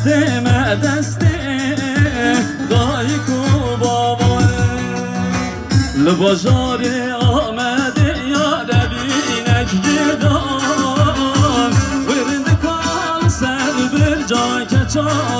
دست ما دست دای کو بابا. لبازار آمده یا ربی نجدان ورد کال سر بر جای کچان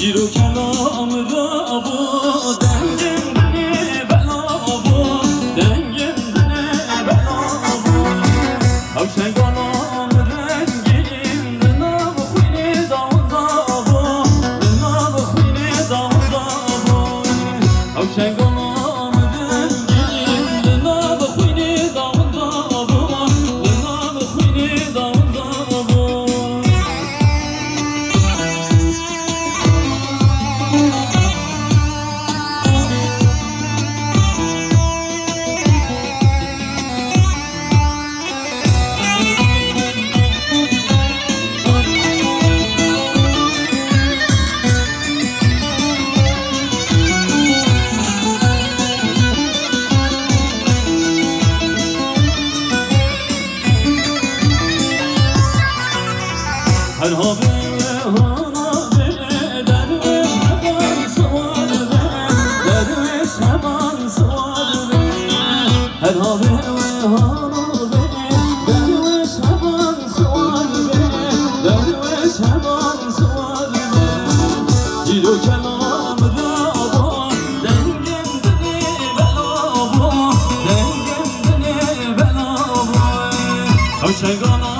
Bir o kelamı Her habere hanabere derviş hemen sıvarere Derviş hemen sıvarere Her habere hanabere derviş hemen sıvarere Derviş hemen sıvarere Gidiyor kenarda ava Dengem beni belava. Dengem beni belava. Köşe kanar